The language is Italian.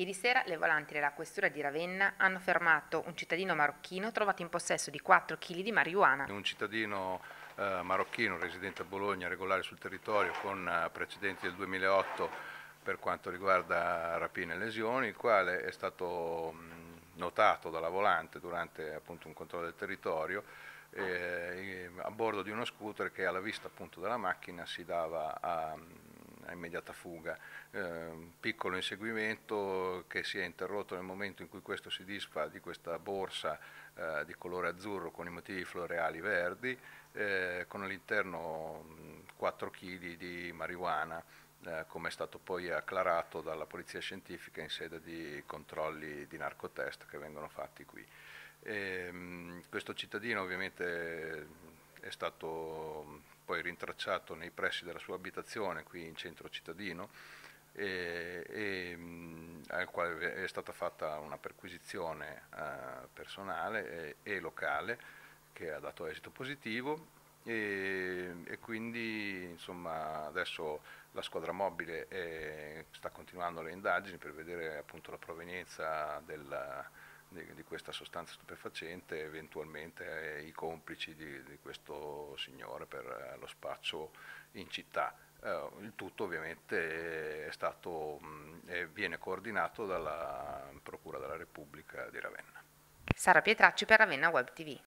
Ieri sera le volanti della questura di Ravenna hanno fermato un cittadino marocchino trovato in possesso di 4 kg di marijuana. Un cittadino eh, marocchino residente a Bologna, regolare sul territorio, con eh, precedenti del 2008 per quanto riguarda rapine e lesioni, il quale è stato notato dalla volante durante appunto, un controllo del territorio eh, a bordo di uno scooter che alla vista appunto della macchina si dava a a immediata fuga. Eh, piccolo inseguimento che si è interrotto nel momento in cui questo si disfa di questa borsa eh, di colore azzurro con i motivi floreali verdi, eh, con all'interno 4 kg di marijuana. Eh, come è stato poi acclarato dalla polizia scientifica in sede di controlli di narcotest che vengono fatti qui. E, mh, questo cittadino ovviamente è stato poi rintracciato nei pressi della sua abitazione qui in centro cittadino e, e, al quale è stata fatta una perquisizione eh, personale e, e, locale che ha dato esito positivo. E, e quindi insomma, adesso la squadra mobile è, sta continuando le indagini per vedere appunto la provenienza del di, di, questa sostanza stupefacente, eventualmente i complici di, di, questo signore per eh, lo spaccio in città. Eh, il tutto ovviamente è stato, mh, viene coordinato dalla Procura della Repubblica di Ravenna. Sara Pietracci per Ravenna Web TV.